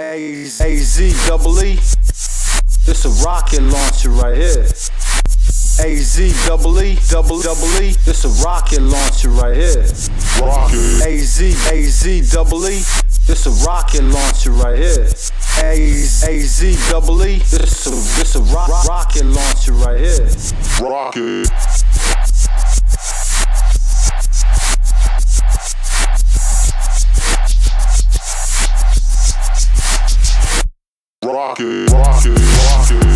A Z double E. This a rocket launcher right here. A Z double E double double E. This a rocket launcher right here. Rocket. A Z A Z double E. This a rocket launcher right here. A Z double E. This a this a rock, rocket launcher right here. Rocket. rock it, rock it, rock it.